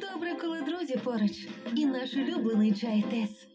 Добре, коли друзі поруч, і наш улюблений чай Тес.